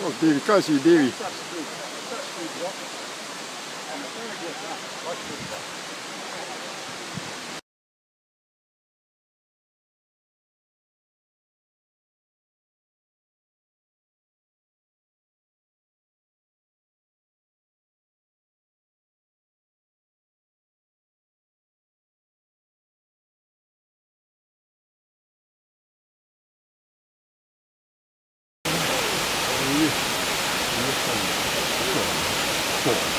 Oh, Davy, can't see Davy. Four.